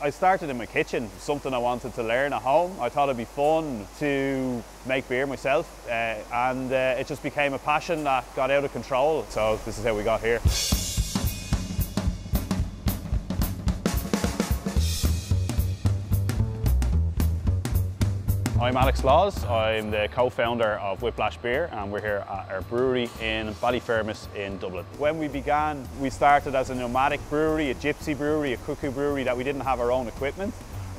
I started in my kitchen, something I wanted to learn at home. I thought it'd be fun to make beer myself uh, and uh, it just became a passion that got out of control. So this is how we got here. I'm Alex Lawes. I'm the co-founder of Whiplash Beer and we're here at our brewery in Ballyfermot in Dublin. When we began, we started as a nomadic brewery, a gypsy brewery, a cuckoo brewery that we didn't have our own equipment.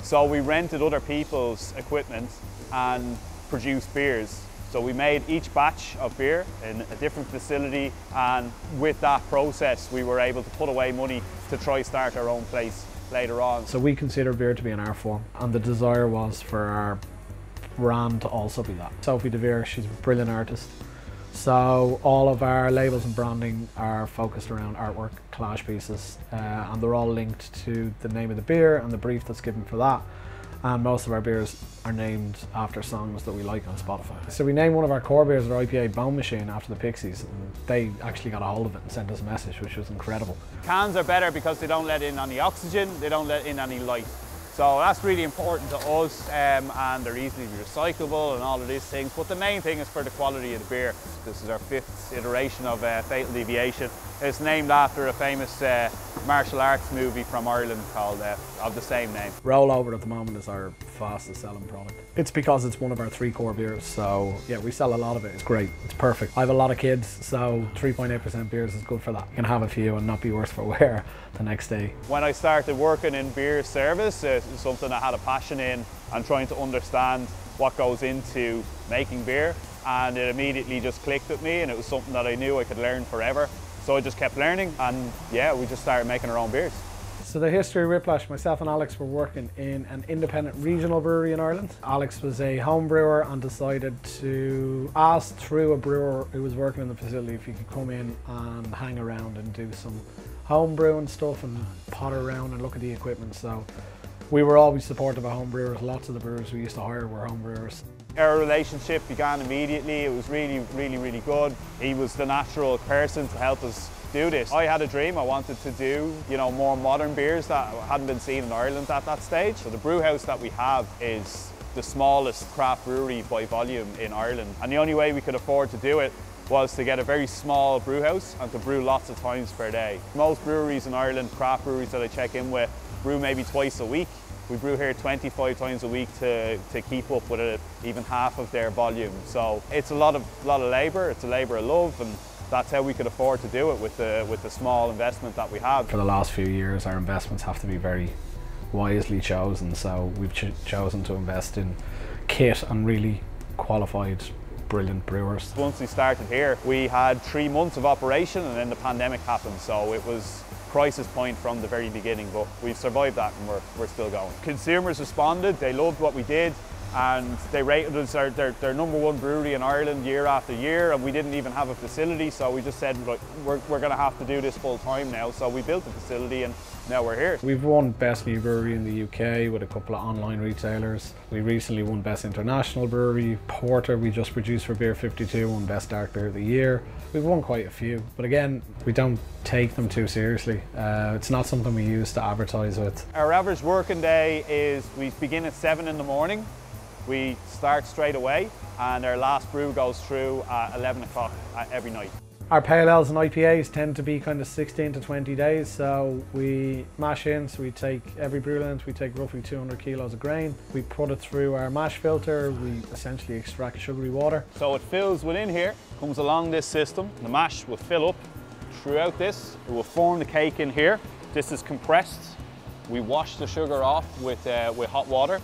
So we rented other people's equipment and produced beers. So we made each batch of beer in a different facility and with that process we were able to put away money to try start our own place later on. So we consider beer to be an art form and the desire was for our brand to also be that. Sophie DeVere, she's a brilliant artist. So all of our labels and branding are focused around artwork, collage pieces, uh, and they're all linked to the name of the beer and the brief that's given for that. And most of our beers are named after songs that we like on Spotify. So we named one of our core beers our IPA Bone Machine after the Pixies. And they actually got a hold of it and sent us a message, which was incredible. Cans are better because they don't let in any oxygen, they don't let in any light. So that's really important to us um, and they're easily recyclable and all of these things. But the main thing is for the quality of the beer. This is our fifth iteration of uh, Fatal Deviation. It's named after a famous uh, martial arts movie from Ireland called uh, of the same name. Rollover at the moment is our fastest selling product. It's because it's one of our three core beers, so yeah, we sell a lot of it. It's great, it's perfect. I have a lot of kids, so 3.8% beers is good for that. You can have a few and not be worse for wear the next day. When I started working in beer service, something I had a passion in and trying to understand what goes into making beer and it immediately just clicked with me and it was something that I knew I could learn forever. So I just kept learning and yeah, we just started making our own beers. So the history of Whiplash, myself and Alex were working in an independent regional brewery in Ireland. Alex was a home brewer and decided to ask through a brewer who was working in the facility if he could come in and hang around and do some home brewing stuff and potter around and look at the equipment. So we were always supportive of home brewers. Lots of the brewers we used to hire were home brewers. Our relationship began immediately. It was really, really, really good. He was the natural person to help us do this. I had a dream, I wanted to do, you know, more modern beers that hadn't been seen in Ireland at that stage. So the brew house that we have is the smallest craft brewery by volume in Ireland. And the only way we could afford to do it was to get a very small brew house and to brew lots of times per day. Most breweries in Ireland, craft breweries that I check in with, brew maybe twice a week. We brew here 25 times a week to, to keep up with it, even half of their volume. So it's a lot of, lot of labour, it's a labour of love and that's how we could afford to do it with the, with the small investment that we have. For the last few years, our investments have to be very wisely chosen. So we've ch chosen to invest in kit and really qualified brilliant brewers. Once we started here, we had three months of operation and then the pandemic happened. So it was crisis point from the very beginning, but we've survived that and we're, we're still going. Consumers responded, they loved what we did and they rated us our, their, their number one brewery in Ireland year after year and we didn't even have a facility so we just said like, we're, we're going to have to do this full time now so we built the facility and now we're here. We've won Best New Brewery in the UK with a couple of online retailers. We recently won Best International Brewery. Porter we just produced for Beer 52 won Best Dark Beer of the Year. We've won quite a few but again we don't take them too seriously. Uh, it's not something we use to advertise with. Our average working day is we begin at 7 in the morning we start straight away and our last brew goes through at 11 o'clock every night. Our pale ales and IPAs tend to be kind of 16 to 20 days, so we mash in, so we take every brew length, we take roughly 200 kilos of grain, we put it through our mash filter, we essentially extract sugary water. So it fills within here, comes along this system, the mash will fill up throughout this, it will form the cake in here. This is compressed, we wash the sugar off with, uh, with hot water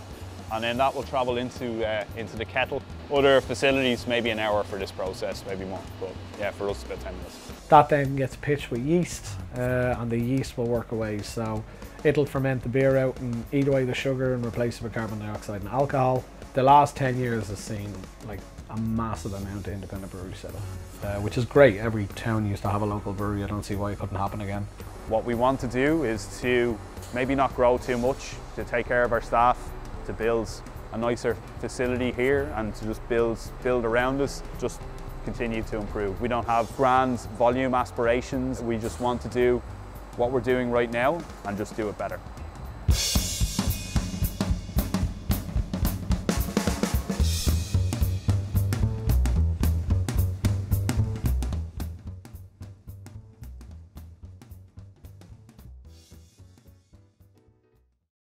and then that will travel into, uh, into the kettle. Other facilities, maybe an hour for this process, maybe more, but yeah, for us about 10 minutes. That then gets pitched with yeast uh, and the yeast will work away. So it'll ferment the beer out and eat away the sugar and replace it with carbon dioxide and alcohol. The last 10 years has seen like a massive amount of independent breweries set up, uh, which is great. Every town used to have a local brewery. I don't see why it couldn't happen again. What we want to do is to maybe not grow too much, to take care of our staff, to build a nicer facility here and to just build, build around us, just continue to improve. We don't have grand volume aspirations. We just want to do what we're doing right now and just do it better.